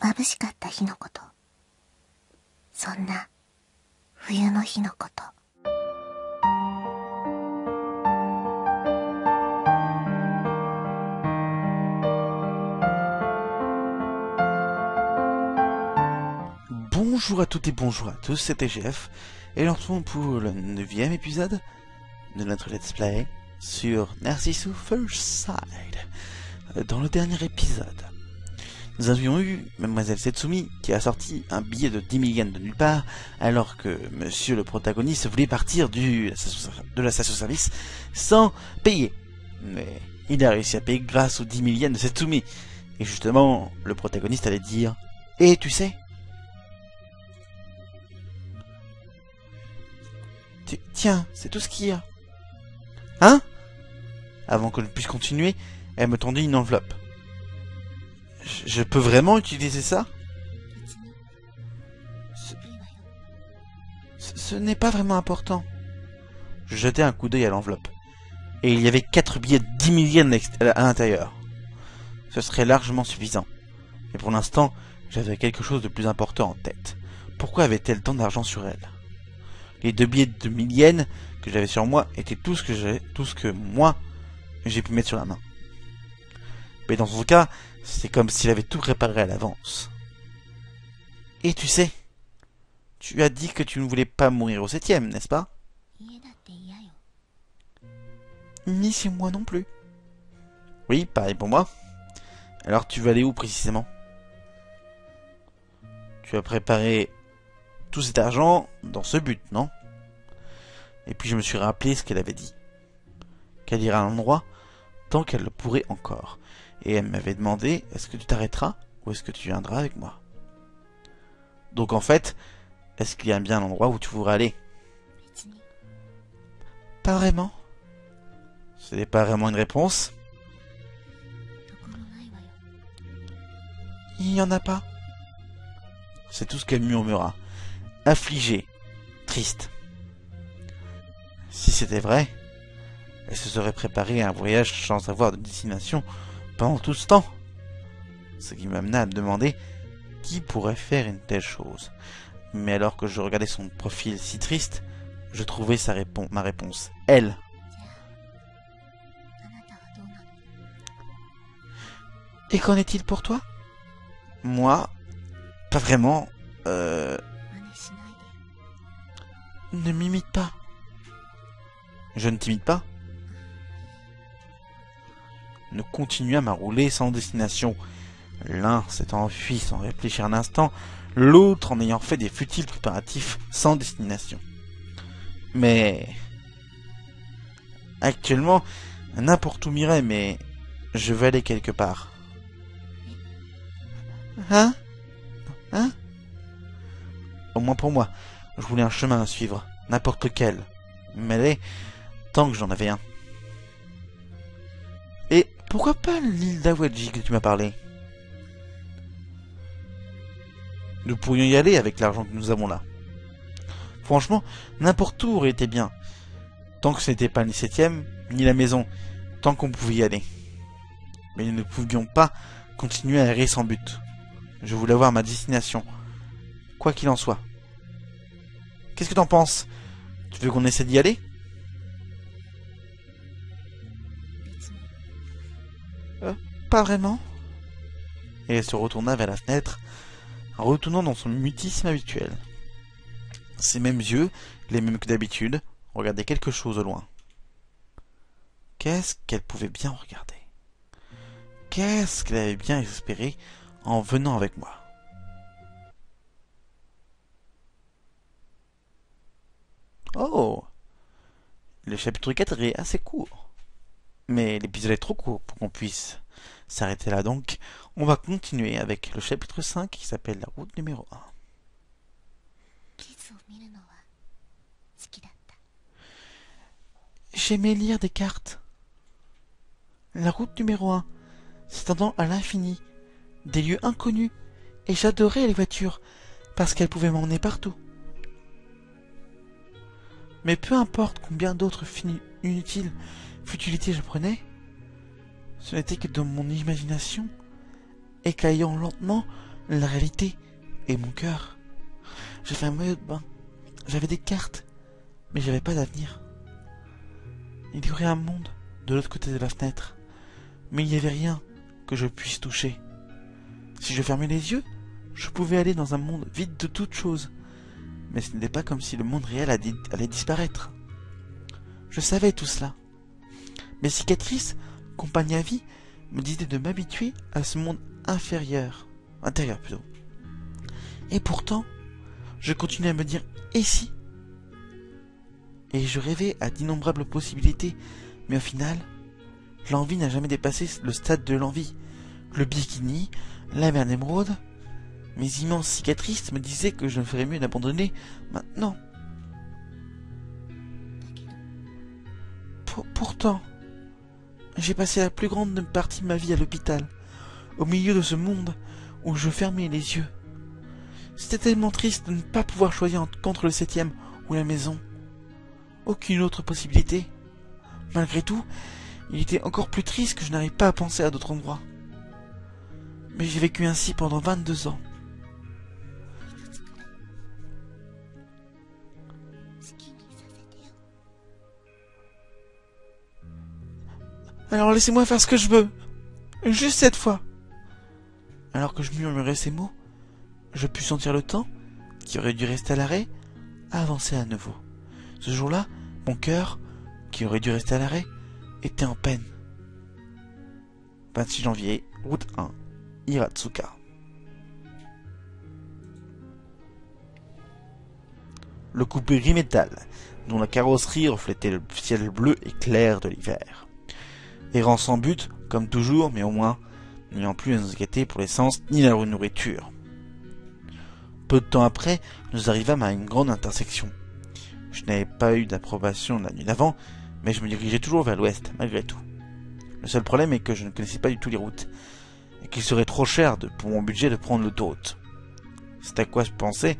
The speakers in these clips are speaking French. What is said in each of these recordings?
眩しかった日のことそんな冬の日のこと Bonjour à toutes et bonjour à tous, c'est TGF, et nous retrouvons pour le neuvième épisode de notre let's play sur Narcissus First Side. Dans le dernier épisode, nous avions eu Mademoiselle Setsumi qui a sorti un billet de 10 000 yens de nulle part, alors que monsieur le protagoniste voulait partir de la station-service sans payer. Mais il a réussi à payer grâce aux 10 000 yens de Setsumi. Et justement, le protagoniste allait dire « Et tu sais, Ti- Tiens, c'est tout ce qu'il y a. Hein? Avant que je puisse continuer, elle me tendit une enveloppe. Je, peux vraiment utiliser ça? Ce, n'est pas vraiment important. Je jetai un coup d'œil à l'enveloppe. Et il y avait quatre billets de 10 000 yens à l'intérieur. Ce serait largement suffisant. Mais pour l'instant, j'avais quelque chose de plus important en tête. Pourquoi avait-elle tant d'argent sur elle? Les deux billets de 1000 yens que j'avais sur moi étaient tout ce que tout ce que moi j'ai pu mettre sur la main. Mais dans son cas, c'est comme s'il avait tout préparé à l'avance. Et tu sais, tu as dit que tu ne voulais pas mourir au septième, n'est-ce pas? Ni chez moi non plus. Oui, pareil pour moi. Alors tu veux aller où précisément? Tu as préparé tout cet argent dans ce but, non? Et puis je me suis rappelé ce qu'elle avait dit. Qu'elle ira à un endroit tant qu'elle le pourrait encore et elle m'avait demandé est-ce que tu t'arrêteras ou est-ce que tu viendras avec moi? Donc en fait, est-ce qu'il y a bien un endroit où tu voudrais aller? Pas vraiment. Ce n'est pas vraiment une réponse. Il n'y en a pas. C'est tout ce qu'elle murmura, affligée, triste. Si c'était vrai, elle se serait préparée à un voyage sans avoir de destination pendant tout ce temps. Ce qui m'amena à me demander qui pourrait faire une telle chose. Mais alors que je regardais son profil si triste, je trouvais sa ma réponse. Elle. Et qu'en est-il pour toi? Moi, pas vraiment. Euh... Ne m'imite pas. Je ne t'imite pas? Nous continuâmes à rouler sans destination. L'un s'étant enfui sans réfléchir un instant, l'autre en ayant fait des futiles préparatifs sans destination. Mais... Actuellement, n'importe où m'irait, mais je veux aller quelque part. Hein? Hein? Au moins pour moi, je voulais un chemin à suivre, n'importe lequel. Mais tant que j'en avais un. Pourquoi pas l'île d'Awaji que tu m'as parlé? Nous pourrions y aller avec l'argent que nous avons là. Franchement, n'importe où aurait été bien. Tant que ce n'était pas le septième, ni la maison, tant qu'on pouvait y aller. Mais nous ne pouvions pas continuer à errer sans but. Je voulais voir ma destination, quoi qu'il en soit. Qu'est-ce que t'en penses? Tu veux qu'on essaie d'y aller? Pas vraiment. Et elle se retourna vers la fenêtre, en retournant dans son mutisme habituel. Ses mêmes yeux, les mêmes que d'habitude, regardaient quelque chose au loin. Qu'est-ce qu'elle pouvait bien regarder? Qu'est-ce qu'elle avait bien espéré en venant avec moi? Oh Le chapitre 4 est assez court. Mais l'épisode est trop court pour qu'on puisse s'arrêter là donc. On va continuer avec le chapitre 5 qui s'appelle la route numéro 1. J'aimais lire des cartes. La route numéro 1 s'étendant à l'infini, des lieux inconnus, et j'adorais les voitures parce qu'elles pouvaient m'emmener partout. Mais peu importe combien d'autres inutiles futilités je prenais, ce n'était que dans mon imagination, écaillant lentement la réalité et mon cœur. J'avais un maillot de bain, j'avais des cartes, mais j'avais pas d'avenir. Il y aurait un monde de l'autre côté de la fenêtre, mais il n'y avait rien que je puisse toucher. Si je fermais les yeux, je pouvais aller dans un monde vide de toutes choses, mais ce n'était pas comme si le monde réel allait disparaître. Je savais tout cela. Mes cicatrices, compagnie à vie, me disaient de m'habituer à ce monde inférieur, intérieur plutôt. Et pourtant, je continuais à me dire et si? Et je rêvais à d'innombrables possibilités, mais au final, l'envie n'a jamais dépassé le stade de l'envie. Le bikini, la mer d'émeraude, mes immenses cicatrices me disaient que je ferais mieux d'abandonner maintenant. pourtant, j'ai passé la plus grande partie de ma vie à l'hôpital, au milieu de ce monde où je fermais les yeux. C'était tellement triste de ne pas pouvoir choisir entre le septième ou la maison. Aucune autre possibilité. Malgré tout, il était encore plus triste que je n'arrive pas à penser à d'autres endroits. Mais j'ai vécu ainsi pendant 22 ans. Alors laissez-moi faire ce que je veux. Juste cette fois. Alors que je murmurais ces mots, je pus sentir le temps, qui aurait dû rester à l'arrêt, avancer à nouveau. Ce jour-là, mon cœur, qui aurait dû rester à l'arrêt, était en peine. 26 janvier, route 1, Hiratsuka. Le coupé gris métal, dont la carrosserie reflétait le ciel bleu et clair de l'hiver errant sans but, comme toujours, mais au moins n'ayant plus à nous inquiéter pour l'essence ni la nourriture. Peu de temps après, nous arrivâmes à une grande intersection. Je n'avais pas eu d'approbation la nuit d'avant, mais je me dirigeais toujours vers l'ouest, malgré tout. Le seul problème est que je ne connaissais pas du tout les routes, et qu'il serait trop cher de, pour mon budget de prendre l'autoroute. C'est à quoi je pensais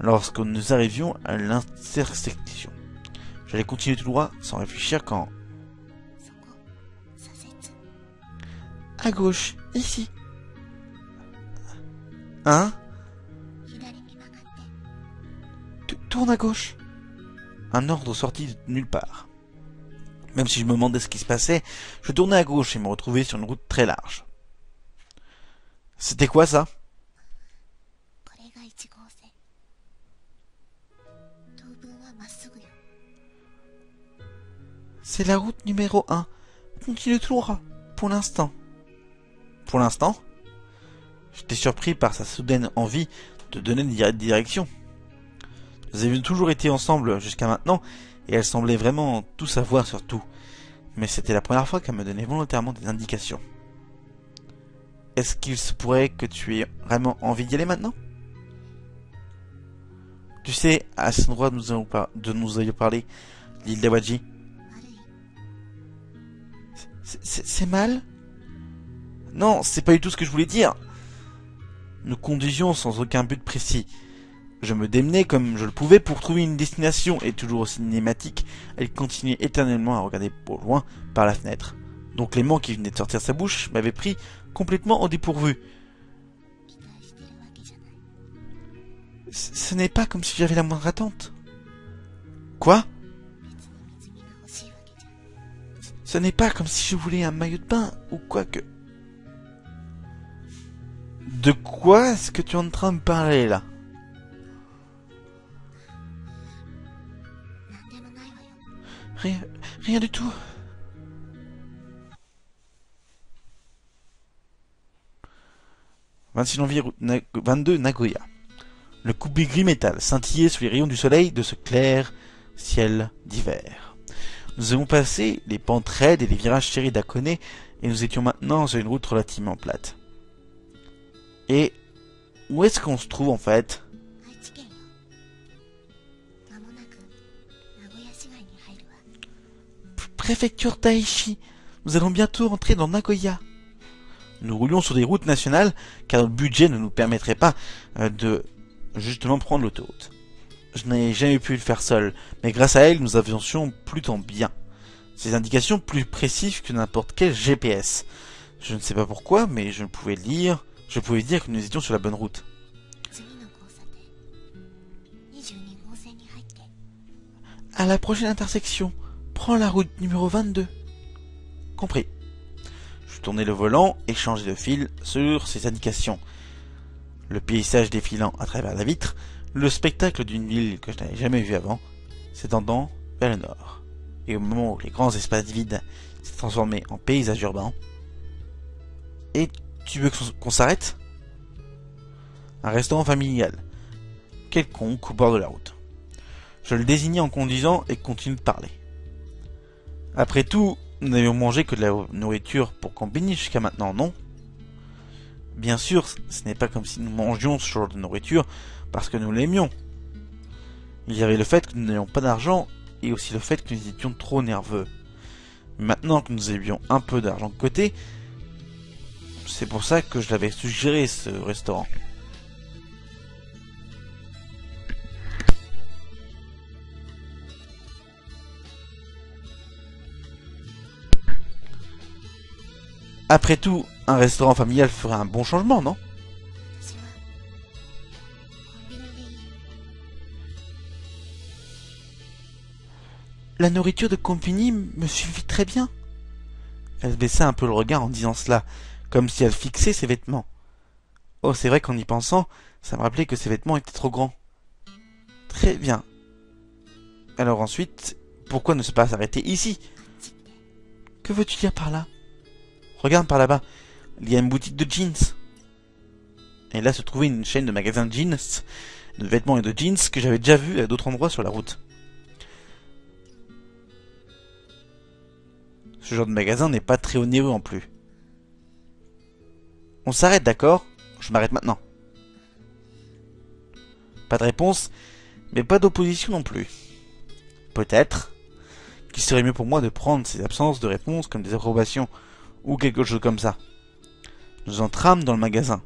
lorsque nous arrivions à l'intersection. J'allais continuer tout droit sans réfléchir quand, À gauche, ici. Hein? Tourne à gauche. Un ordre sorti de nulle part. Même si je me demandais ce qui se passait, je tournais à gauche et me retrouvais sur une route très large. C'était quoi ça? C'est la route numéro 1. Continue tout droit, pour l'instant pour l'instant. J'étais surpris par sa soudaine envie de donner une direction. Nous avions toujours été ensemble jusqu'à maintenant, et elle semblait vraiment tout savoir sur tout. Mais c'était la première fois qu'elle me donnait volontairement des indications. Est-ce qu'il se pourrait que tu aies vraiment envie d'y aller maintenant? Tu sais, à cet endroit nous, de nous avions parlé, l'île d'Awadji. C'est mal? Non, c'est pas du tout ce que je voulais dire. Nous conduisions sans aucun but précis. Je me démenais comme je le pouvais pour trouver une destination, et toujours aussi cinématique, elle continuait éternellement à regarder au loin par la fenêtre. Donc Clément qui venait de sortir sa bouche m'avait pris complètement au dépourvu. Ce n'est pas comme si j'avais la moindre attente. Quoi? Ce n'est pas comme si je voulais un maillot de bain ou quoi que... De quoi est-ce que tu es en train de parler là? Rien, du tout. « 26 janvier 22 Nagoya. Le coupé gris métal scintillait sous les rayons du soleil de ce clair ciel d'hiver. Nous avons passé les pentes raides et les virages chéris d'Akone et nous étions maintenant sur une route relativement plate. Et où est-ce qu'on se trouve en fait? Préfecture Taichi. Nous allons bientôt entrer dans Nagoya. Nous roulions sur des routes nationales car notre budget ne nous permettrait pas euh, de justement prendre l'autoroute. Je n'ai jamais pu le faire seul, mais grâce à elle, nous avancions plutôt bien. Ces indications plus précises que n'importe quel GPS. Je ne sais pas pourquoi, mais je ne pouvais lire je pouvais dire que nous étions sur la bonne route. À la prochaine intersection, prends la route numéro 22. Compris. Je tournais le volant et changeais de fil sur ces indications. Le paysage défilant à travers la vitre, le spectacle d'une ville que je n'avais jamais vue avant, s'étendant vers le nord. Et au moment où les grands espaces vides s'est transformé en paysage urbain, et tu veux qu'on qu'on s'arrête? Un restaurant familial, quelconque au bord de la route. Je le désignais en conduisant et continue de parler. Après tout, nous n'avions mangé que de la nourriture pour Combini jusqu'à maintenant, non? Bien sûr, ce n'est pas comme si nous mangions ce genre de nourriture parce que nous l'aimions. Il y avait le fait que nous n'avions pas d'argent et aussi le fait que nous étions trop nerveux. Maintenant que nous avions un peu d'argent de côté, c'est pour ça que je l'avais suggéré ce restaurant. Après tout, un restaurant familial ferait un bon changement, non? La nourriture de Compini me suffit très bien. Elle baissa un peu le regard en disant cela, comme si elle fixait ses vêtements. Oh, c'est vrai qu'en y pensant, ça me rappelait que ses vêtements étaient trop grands. Très bien. Alors ensuite, pourquoi ne pas s'arrêter ici? Que veux-tu dire par là? Regarde par là-bas, il y a une boutique de jeans. Et là se trouvait une chaîne de magasins de jeans, de vêtements et de jeans que j'avais déjà vus à d'autres endroits sur la route. Ce genre de magasin n'est pas très onéreux en plus. On s'arrête, d'accord? Je m'arrête maintenant. Pas de réponse, mais pas d'opposition non plus. Peut-être qu'il serait mieux pour moi de prendre ces absences de réponse comme des approbations, ou quelque chose comme ça. Nous entrâmes dans le magasin.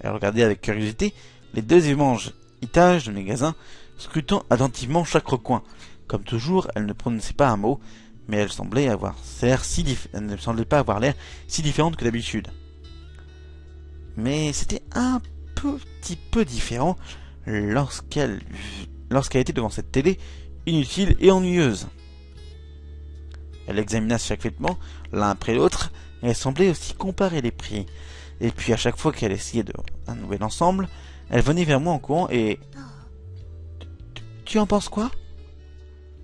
Elle regardait avec curiosité les deux immenses étages de magasin, scrutant attentivement chaque recoin. Comme toujours, elle ne prononçait pas un mot, mais elle semblait avoir l'air si différente que d'habitude. Mais c'était un petit peu différent lorsqu'elle lorsqu'elle était devant cette télé inutile et ennuyeuse. Elle examina chaque vêtement l'un après l'autre et elle semblait aussi comparer les prix. Et puis à chaque fois qu'elle essayait de un nouvel ensemble, elle venait vers moi en courant et tu en penses quoi?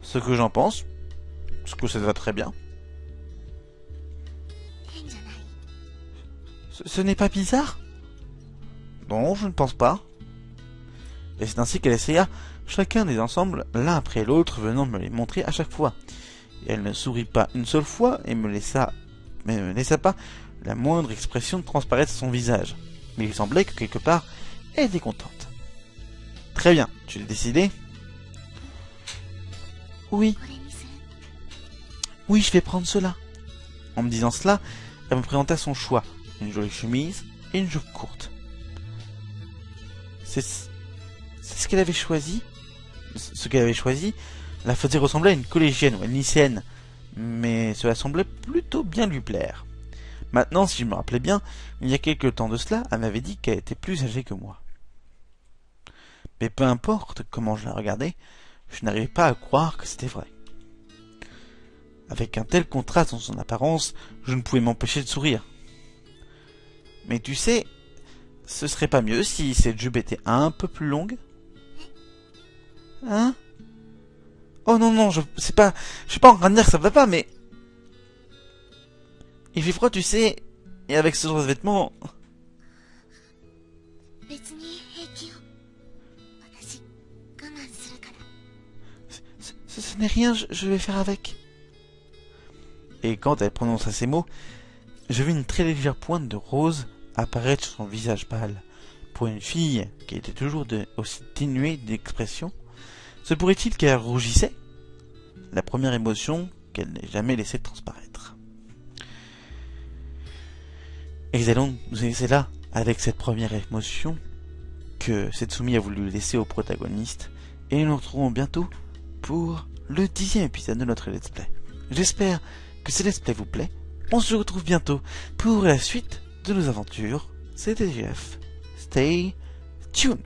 Ce que j'en pense, ce que ça va très bien. Ce, n'est pas bizarre? Non, je ne pense pas. Et c'est ainsi qu'elle essaya chacun des ensembles, l'un après l'autre, venant me les montrer à chaque fois. Elle ne sourit pas une seule fois et me laissa, me laissa pas la moindre expression transparaître son visage. Mais il semblait que quelque part, elle était contente. Très bien, tu l'as décidé? Oui. Oui, je vais prendre cela. En me disant cela, elle me présenta son choix, une jolie chemise et une jupe courte. C'est ce qu'elle avait choisi. Ce qu'elle avait choisi la faisait ressembler à une collégienne ou à une lycéenne, mais cela semblait plutôt bien lui plaire. Maintenant, si je me rappelais bien, il y a quelque temps de cela, elle m'avait dit qu'elle était plus âgée que moi. Mais peu importe comment je la regardais, je n'arrivais pas à croire que c'était vrai. Avec un tel contraste dans son apparence, je ne pouvais m'empêcher de sourire. Mais tu sais, ce serait pas mieux si cette jupe était un peu plus longue Hein? Oh non, non, je sais pas... Je suis pas en train de dire que ça va pas, mais... Il fait froid, tu sais, et avec ce genre de vêtements... Ce, n'est rien, je, je vais faire avec. Et quand elle prononça ces mots, je vis une très légère pointe de rose apparaître sur son visage pâle. Pour une fille qui était toujours aussi dénuée d'expression, se pourrait-il qu'elle rougissait? La première émotion qu'elle n'ait jamais laissé transparaître. Et nous laisser là avec cette première émotion que Setsumi a voulu laisser au protagoniste. Et nous nous retrouvons bientôt pour le dixième épisode de notre let's play. J'espère que ce let's play vous plaît. On se retrouve bientôt pour la suite de nos aventures. C'était GF. Stay tuned.